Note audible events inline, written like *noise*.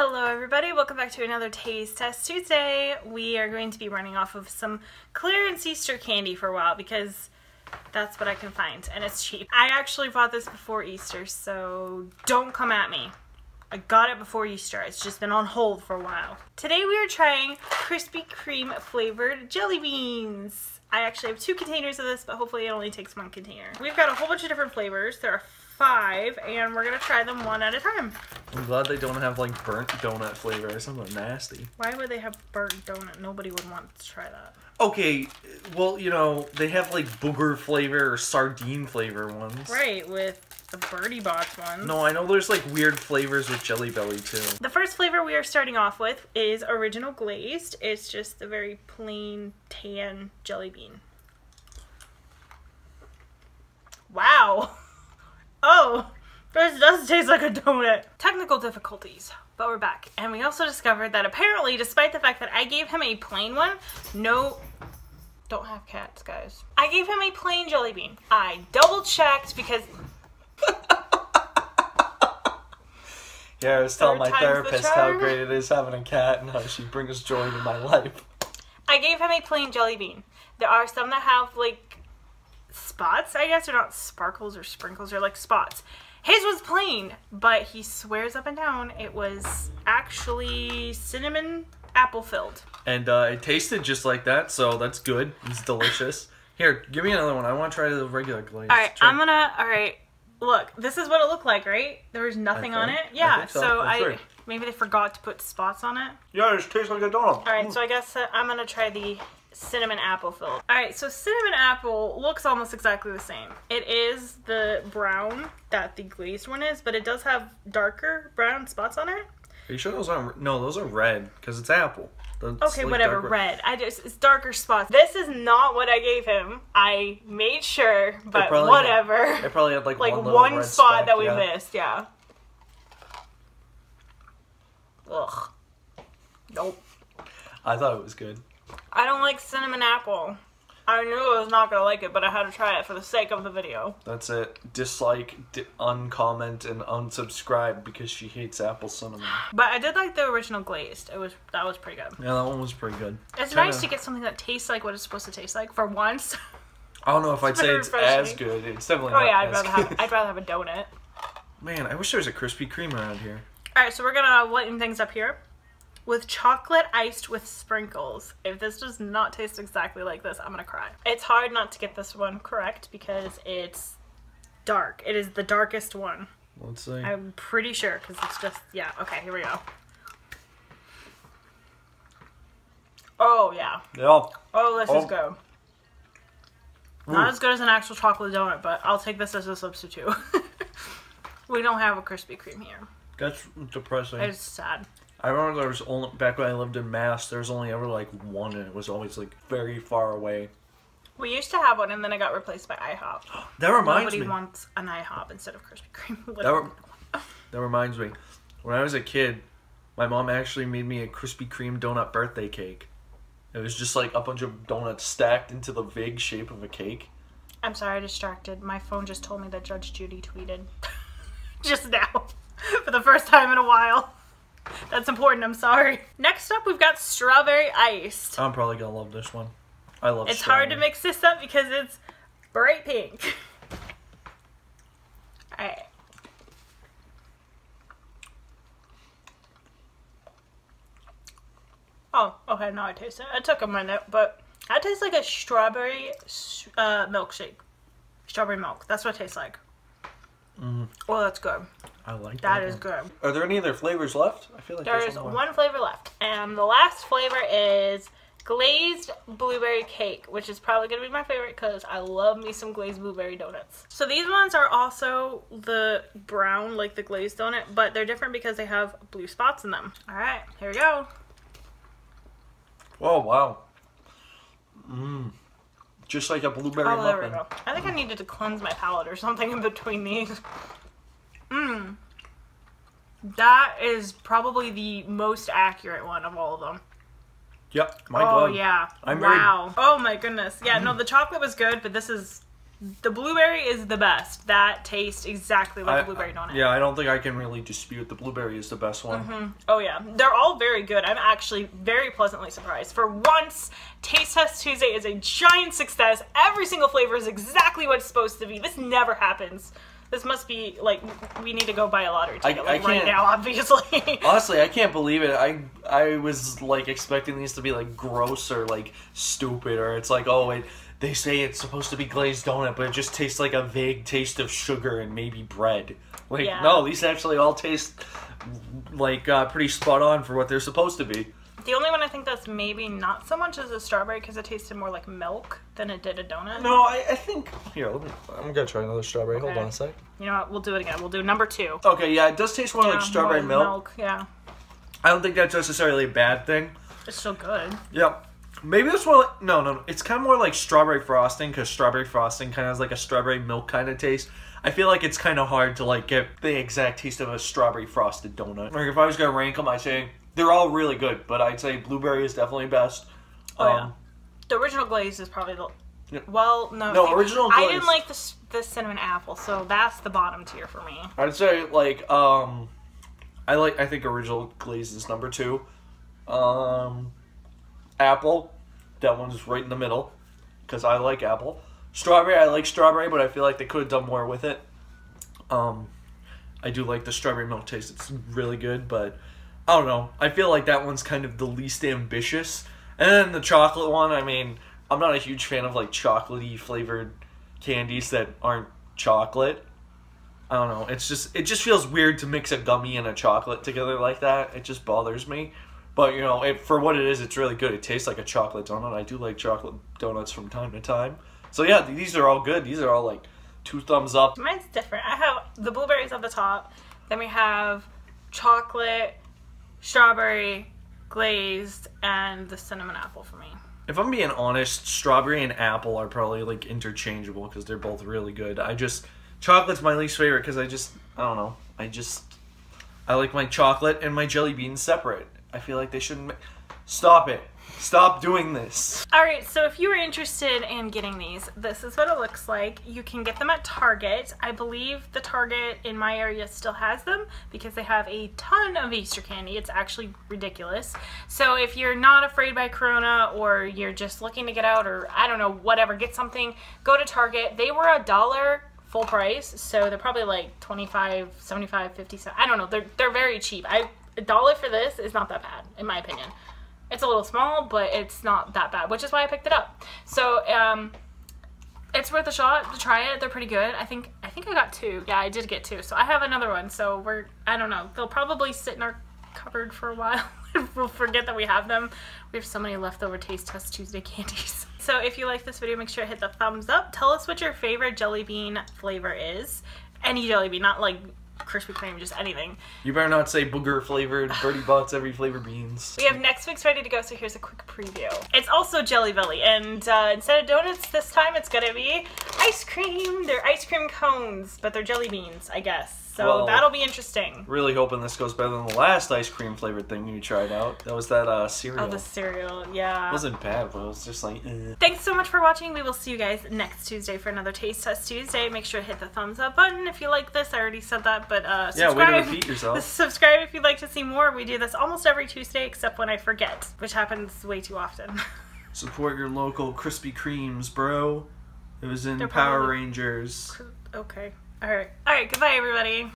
Hello everybody, welcome back to another Taste Test Tuesday. We are going to be running off of some clearance Easter candy for a while because that's what I can find and it's cheap. I actually bought this before Easter, so don't come at me. I got it before Easter. It's just been on hold for a while. Today we are trying Krispy Kreme flavored jelly beans. I actually have two containers of this, but hopefully it only takes one container. We've got a whole bunch of different flavors. There are five, and we're gonna try them one at a time. I'm glad they don't have like burnt donut flavor or something nasty. Why would they have burnt donut? Nobody would want to try that. Okay, well, you know, they have like booger flavor or sardine flavor ones. Right, with the Bertie Bott's ones. No, I know there's like weird flavors with Jelly Belly too. The first flavor we are starting off with is Original Glazed. It's just a very plain tan jelly bean. Wow. *laughs* Oh, this does taste like a donut. Technical difficulties, but we're back. And we also discovered that apparently, despite the fact that I gave him a plain one, no, don't have cats, guys. I gave him a plain jelly bean. I double checked because *laughs* Yeah, I was telling Third my time's the therapist how great it is having a cat and how she brings joy to my *laughs* life. I gave him a plain jelly bean. There are some that have like spots, I guess, or not sparkles or sprinkles, or like spots. His was plain, but he swears up and down it was actually cinnamon apple filled. And uh, it tasted just like that, so that's good. It's delicious. *laughs* Here, give me another one. I want to try the regular glaze. All right, Try- I'm gonna. All right, look. This is what it looked like, right? There was nothing on it. think- I Yeah. so. so I right. maybe they forgot to put spots on it. Yeah, it just tastes like a donut. All right, so I guess uh, I'm gonna try the cinnamon apple filled. All right, so cinnamon apple looks almost exactly the same. It is the brown that the glazed one is, but it does have darker brown spots on it. Are you sure those aren't? No, those are red because it's apple. The Okay, whatever, red. I just it's darker spots. This is not what I gave him. I made sure, but probably- whatever. It probably had like like one, one, red spot that we yeah. missed, yeah. Ugh. Nope. I thought it was good. I don't like cinnamon apple. I knew I was not gonna like it, but I had to try it for the sake of the video. That's it. Dislike, di- uncomment, and unsubscribe because she hates apple cinnamon. But I did like the original glazed. It was that was pretty good. Yeah, that one was pretty good. It's Kinda- nice to get something that tastes like what it's supposed to taste like for once. *laughs* I don't know if I'd say *laughs* it's as good. It's definitely oh not yeah, I'd rather have. I'd rather have a donut. *laughs* Man, I wish there was a Krispy Kreme around here. All right, so we're gonna lighten things up here with chocolate iced with sprinkles. If this does not taste exactly like this, I'm gonna cry. It's hard not to get this one correct because it's dark. It is the darkest one. Let's see. I'm pretty sure because it's just yeah. Okay, here we go. Oh yeah. Yeah. Oh, this Oh. is good. Not as good as an actual chocolate donut, but I'll take this as a substitute. *laughs* we don't have a Krispy Kreme here. That's depressing. It's sad. I remember there was only back when I lived in Mass. There was only ever like one, and it was always like very far away. We used to have one, and then it got replaced by IHOP. *gasps* That reminds me Nobody wants an IHOP instead of Krispy Kreme. *laughs* That, re- *laughs* that reminds me. When I was a kid, my mom actually made me a Krispy Kreme donut birthday cake. It was just like a bunch of donuts stacked into the vague shape of a cake. I'm sorry, I distracted. My phone just told me that Judge Judy tweeted *laughs* just now for the first time in a while. That's important. I'm sorry. Next up, we've got strawberry iced. I'm probably gonna love this one. I love. It's hard to mix this up because it's bright pink. *laughs* Alright. Oh, okay, now I taste it. It took a minute, but that tastes like a strawberry uh, milkshake. Strawberry milk. That's what it tastes like. Mhm. Oh, that's good. I like That that. is one. good. Are there any other flavors left? I feel like There there's one. one flavor left, and the last flavor is glazed blueberry cake, which is probably gonna be my favorite because I love me some glazed blueberry donuts. So these ones are also the brown, like the glazed donut, but they're different because they have blue spots in them. All right, here we go. Oh wow. Mmm. Just like a blueberry Oh, there we muffin. go. I think I needed to cleanse my palate or something in between these. Mmm. That is probably the most accurate one of all of them. Yep. My oh God. yeah. I'm very- wow. Oh my goodness. Yeah, no, the chocolate was good, but this is the blueberry is the best. That tastes exactly like I- a blueberry donut. Yeah, I don't think I can really dispute the blueberry is the best one. Mm-hmm. Oh yeah, they're all very good. I'm actually very pleasantly surprised. For once, Taste Test Tuesday is a giant success. Every single flavor is exactly what it's supposed to be. This never happens. This must be like we need to go buy a lottery ticket I like right now, *laughs* obviously. Honestly, I can't believe it. I I was like expecting these to be like gross or like stupid or it's like oh it they say it's supposed to be glazed donut but it just tastes like a vague taste of sugar and maybe bread. Like Yeah. no, these actually all taste like uh, pretty spot on for what they're supposed to be. the only one I think that's maybe not so much is a strawberry because it tasted more like milk than it did a donut. No, I, I think here. Let me. I'm gonna try another strawberry. Hold on a sec. You know what? We'll do it again. We'll do number two. Okay, yeah, it does taste more Yeah, like strawberry more milk. Yeah, I don't think that's necessarily a bad thing. it's still good. Yep. Maybe that's like no, no. no. It's kind of more like strawberry frosting because strawberry frosting kind of has like a strawberry milk kind of taste. I feel like it's kind of hard to like get the exact taste of a strawberry frosted donut. Like if I was gonna rank them, I'd say they're all really good, but I'd say blueberry is definitely best. Oh, yeah. The original glaze is probably the. Yeah. Well, no. No, original I didn't like the the cinnamon apple, so that's the bottom tier for me. I'd say like um, I like I think original glaze is number two. Um, apple, that one's right in the middle, because I like apple. Strawberry, I like strawberry, but I feel like they could have done more with it. Um, I do like the strawberry milk taste; it's really good, but I don't know. I feel like that one's kind of the least ambitious. And then the chocolate one, I mean, I'm not a huge fan of like chocolatey flavored candies that aren't chocolate. I don't know. It's just it just feels weird to mix a gummy and a chocolate together like that. It just bothers me. But you know, it, for what it is, it's really good. It tastes like a chocolate donut. I do like chocolate donuts from time to time. So yeah, these are all good. These are all like two thumbs up. Mine's different. I have the blueberries at the top. Then we have chocolate, strawberry, glazed, and the cinnamon apple for me. If I'm being honest, strawberry and apple are probably like interchangeable because they're both really good. I just chocolate's my least favorite because I just I don't know. I just I like my chocolate and my jelly beans separate. I feel like they shouldn't. Stop it. Stop doing this. All right, so if you are interested in getting these, this is what it looks like. You can get them at Target. I believe the Target in my area still has them because they have a ton of Easter candy. It's actually ridiculous. So if you're not afraid by Corona or you're just looking to get out or I don't know, whatever, get something, go to Target. They were a dollar full price, so they're probably like 25, 75, 50 cents. I don't know. They're they're very cheap. I a dollar for this is not that bad in my opinion. It's a little small, but it's not that bad, which is why I picked it up. So, um, it's worth a shot to try it. They're pretty good. I think I think I got two. Yeah, I did get two. So I have another one. So we're I don't know. They'll probably sit in our cupboard for a while. *laughs* we'll forget that we have them. We have so many leftover Taste Test Tuesday candies. *laughs* So if you like this video, make sure to hit the thumbs up. Tell us what your favorite jelly bean flavor is. Any jelly bean, not like Krispy Kreme, just anything. You better not say booger flavored. Bertie Bott's every flavor beans. We have next week's ready to go, so here's a quick preview. It's also Jelly Belly, and uh, instead of donuts this time, it's gonna be ice cream. They're ice cream cones, but they're jelly beans, I guess. So Well- that'll be interesting. Really hoping this goes better than the last ice cream flavored thing you tried out. That was that uh, cereal. Oh, the cereal, yeah. It wasn't bad, but it was just like. Eh. Thanks so much for watching. We will see you guys next Tuesday for another Taste Test Tuesday. Make sure to hit the thumbs up button if you like this. I already said that, but uh, Yeah, subscribe. way to repeat yourself. *laughs* subscribe if you'd like to see more. We do this almost every Tuesday, except when I forget, which happens way too often. *laughs* Support your local Krispy Kremes, bro. It was in They're Power Rangers. okay. All right. All right. Goodbye, everybody.